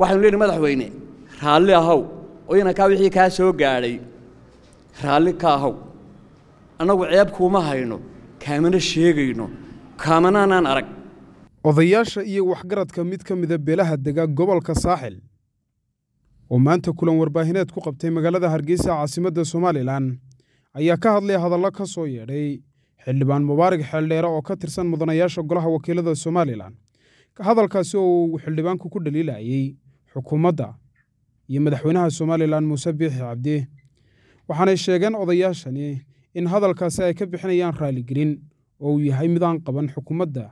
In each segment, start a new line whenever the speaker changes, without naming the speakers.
waxaanu leehi madaxweyne raalli ahaw oo inankaa wixii kaa soo gaadhay raalli ka ahaw annagu ceeb kuuma hayno kaamana sheegayno kaamanaanaan arag.
Odayaasha iyo waxgaradka mid ka mida beelaha dega gobolka saaxil oo maanta kulan warbaahineed ku qabtay magaalada hargeysa caasimadda somalilan ayaa ka hadlay hadallo ka soo yeedhay xildhibaan mubaarig xeeldheere oo ka tirsan mudanayaasha golaha wakiilada somalilan. Hadalkaasi oo uu xildhibaanku ku dhaliilayey xukuumadda iyo madaxweynaha somalilan muuse biixi cabdi waxaanay sheegeen odayaashani in hadalkaasi ay ka bixinayaan raaligelin oo uu yahay mid aan qaban xukuumadda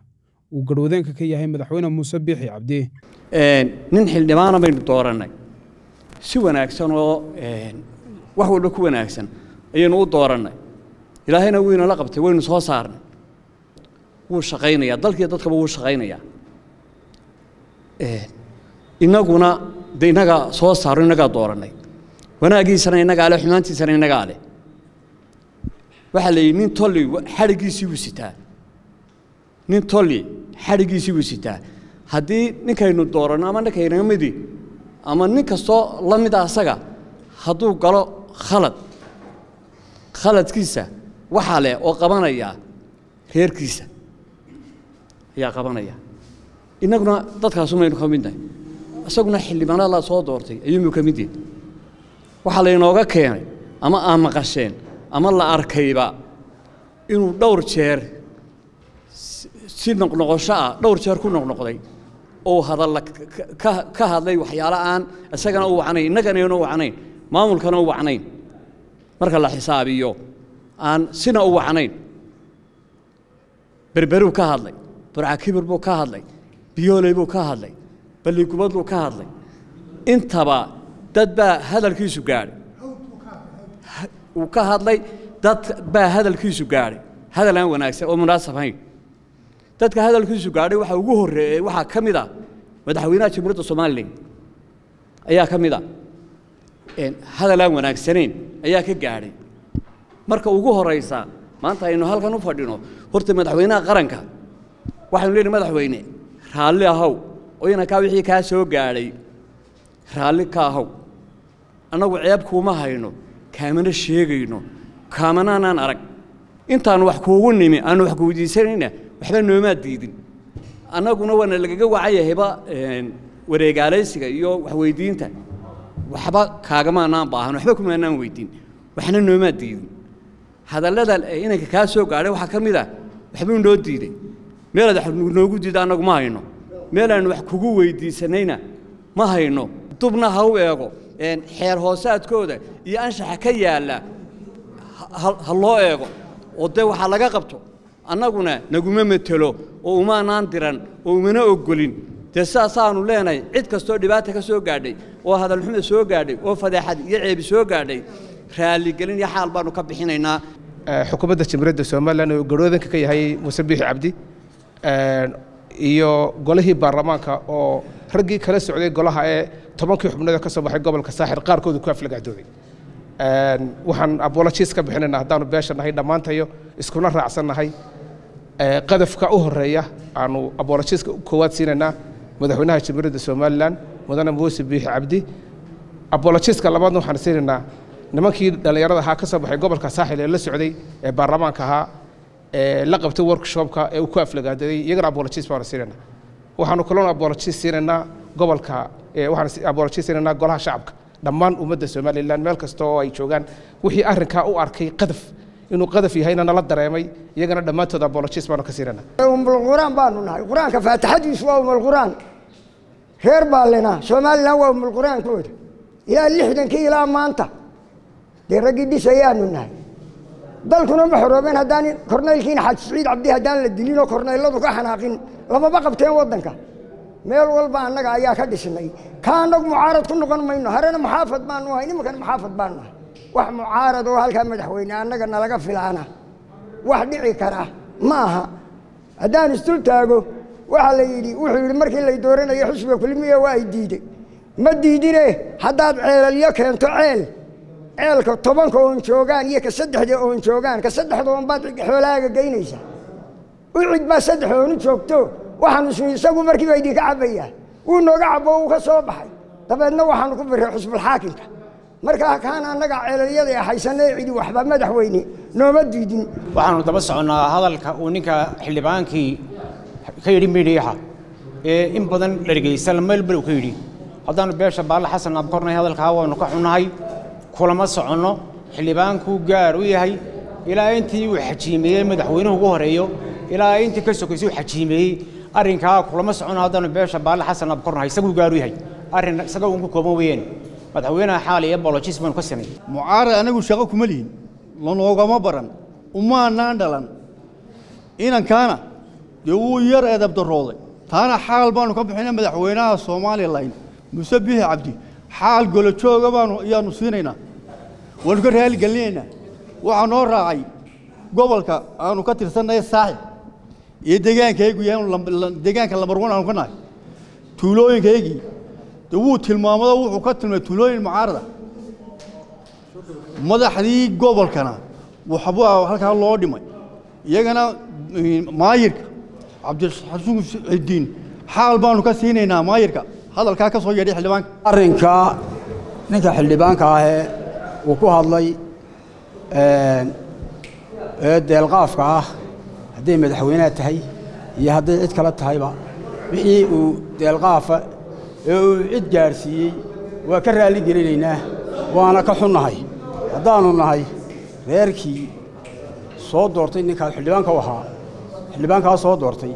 uu garhwadeenka ka yahay madaxweyne muuse biixi cabdi.
Nin xildhibaana baynu doorannay. Si wanaagsan oo wax walba ku wanaagsan ayaynu u doorannay. Ilaahayna wuu inala qabtay waynu soo saarnay. Wuu shaqaynayaa dalkiiyo dadkaba wuu shaqaynayaa innaguna de innagaa soo saaro innagaa doorannay. Wanaagiisana innagaa leh xumaantiisana innagaa leh waxaa la yidhi nin tolli xadhiggiisii buu sitaa. Nin tolli xadhiggiisii buu sitaa. Haddii ninkaynu dooranno ama ninkaynaga midi ama nin kastoo la mida asaga hadduu galo khalad khaladkiisa waxaa leh oo qabanaya reerkiisa ayaa qabanaya. Innaguna dadkaasumaynu ka midnahay isaguna xildhibaanada la soo doortay ayuunbuu ka mid yahay. Waxaa laynooga keenay ama aan maqasheen ama la arkayba inuu dhowr jeer si noqnoqosho ah dhowr jeer ku noqnoqday oo hadalla ka hadlay waxyaalo aan isagana u wacnayn innagana u wacnayn maamulkana u wacnayn. Marka la xisaabiyo aan sina u wacnayn. Berberuu ka hadlay burcakibir buu ka hadlay biyooley buu ka hadlay بل يقبض له كهذا انت با دد با هذا الكيس قاري وكهذا دد با هذا الكيس قاري هذا لا هو ناقص. أو مناسب هاي دد هذا الكيس قاري وح وجهه وح كم إذا وده وينا تمرت الصومالي. أيها كم إذا إن هذا لا هو ناقص. سنين. أيها كقاري. مركو وجهه رئيسا ما أنت إنه هالك نفرد إنه هرت مدحوينا قرنك واحد من اللي مدحويني هاللي هاو oo inankaa wixii kaa soo gaadhay raalli ka ahaw annagu ceeb kuuma hayno kaamana sheegayno kaamanaanaan arag. Intaannu wax kuugu nimi aannu wax kuweydiisanayna waxba noomaa diidin. Annaguna waana lagaga wacayahayba wareegaalaysiga iyo waxweydiinta waxba kaagamaanaan baahan waxba kumaanaan weydiin waxna noomaa diidin. Hadallada inanka kaa soo gaadhay waxaa ka mid ah waxbuu noo diiday. Meelaad wax noogu diida annagu ma hayno meelaannu wax kugu weydiisanayna ma hayno. Dubna ha u eego. Xeer hoosaadkooda iyo anshaxa ka yaalla ha loo eego. Oo dee waxaa laga qabto. Annaguna naguma metelo oo umaanaan diran oo umana oggolin. Dee sidaasaanu leenahay cid kastoo dhibaata ka soo gaadhay oo hadalxuma soo gaadhay oo fadeexad iyo ceebi soo gaadhay raaligelin iyo xaal baannu ka bixinaynaa.
Xukuumadda jamhuuriyadda somalilan oo garhoodanka ka yahay muuse biixi cabdi iyo golihii baarlamaanka oo raggii kala socday golaha ee tobankii xubnooda ka soo baxay gobolka saaxir qaarkoodu ku aflagaadooday. Waxaan abolojiis ka bixinaynaa haddaanu beesha nahay dhammaantayo iskuna raacsan nahay. Qadafka u horreeya aanu abolojiiska koowaad siinaynaa madaxweynaha jamhuuriyadda somalilan mudane muuse biixi cabdi. Abolojiiska labaadna waxaan siinaynaa nimankii dhallinyarada ahaa ka soo baxay gobolka saaxil ee la socday ee baarlamaanka ahaa ee la qabtay workshopka ee uu ku aflagaadaday iyagana abolojiis baanu siinaynaa waxaanu kaloon abolojiis siinaynaa gobolka waxaan abolojiis siinaynaa golaha shacabka. Dhammaan ummadda somalilan meel kasta oo ay joogaan wixii arrinkaa u arkay qadaf. Inuu qadaf yahayna nala dareemay iyagana dhammaantood abolojiis baanu ka siinaynaa
umulquraan baanu nahay. Qur'aanka faatixadiisu waa umulquraan reer baallina somalilan waa umulquraankooda ilaa lixdankii ilaa maanta. Dee raggii dhisayaanu nahay dalkuna ma xoroobeen haddaan kornaylkiina xaaji siciid cabdi haddaan la dilin oo kornayladu ka xanaaqin lamaba qabteen waddanka. Meel walba annaga ayaa ka dhisnay. Ka annagu mucaarad ku noqon mayno. Harena muxaafad baanu ahay nimankan muxaafad baanu nahay wax mucaarad oo halkaa madaxweyne annaga nalaga filaana. Wax dhici kara. Ma aha haddaan isdul taago waxaa la yidhi wuxuu yidhi markii lay dooranayo xisbiga kulmiya waa ay diiday ma diidine? Haddaad ceelalyo keento ceel ceelka tobanka oon joogaan iyo ka saddexda oon joogaan ka saddexda oon baad xoolahaaga geynaysaa. U cid baa saddex oonu joogto waxaanu ismi isagu markiiba idinka cabbayaa. Wuu nooga cabo uu ka soo baxay. Dabeedna waxaanu ku biray xusbulxaakimka markaa kaana annaga ceelalyada haysanay cidi waxba madaxweyne nooma diidin.
Waxaanu daba soconnaa hadalka uu ninka xildhibaankii ka yidhi midhiixa ee in badan dhergeysa meelbel uu ka yidhi. Haddaanu beesha baalle xasan abkornay hadalkaa waanu ka xunnahay kulama soconno xildhibaankuu gaar u yahay ilaa intii uu xajiimeeyey madaxweynuhu ugu horeeyo ilaa intii ka sokaysay uu xajiimeeyey arrinkaa kulama soconno haddaanu beesha baalle xasan abkornahay isaguu gaar u yahay arrin isaga uun ku kooban weeyeen madaxweynaha xaali ee bolojis baanu ka sinay
mucaarad anagu shaqo kuma lihin lanoogama baran umaanaan dhalan inankaana dee wuu yar eedabdarooday taana xaal baanu ka bixina madaxweynaha somalilan muse bixi cabdi xaal golojooga baanu ayaanu siinaynaa waanu ka raaligelinaynaa waxaa noo raacay gobolka aanu ka tirsannahay saaxib iyo deegaankaygu deegaanka lamarwan aanu ka nahay tuulooyinkaygii de wuu tilmaamado wuxuu ka tilmaamay tuulooyin mucaarada madaxdii gobolkana waxba halkaa loo dhimay iyagana maayirka cabdixasuun cidiin xaal baanu ka siinaynaa maayirka hadalkaa ka soo yeedhay xildhibaanka.
Arrinka ninka xildhibaanka ahee uu ku hadlay ee deelqaafka ah hadday madaxweyneha tahay iyo hadday cid kale tahayba wixii uu deelqaafa ee uu cid gaadhsiiyey waa ka raalli gelinaynaa waana ka xunnahay. Haddaannu nahay reerkii soo doortay ninkaas xildhibaanka u ahaa xildhibaankaa soo doortay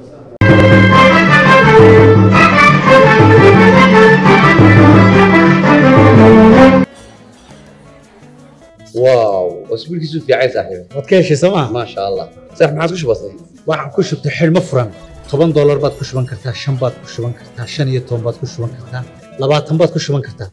واو اسبوع كيسو في عايز صاحبي
waad ka heshay sooma
ما شاء الله صح ما عادش بسيط
waxaan ku shubtay xidhmo furan toban doolar baad ku shuban kartaa shan baad ku shuban kartaa shan iyo toban baad ku shuban kartaa labaatan baad ku shuban kartaa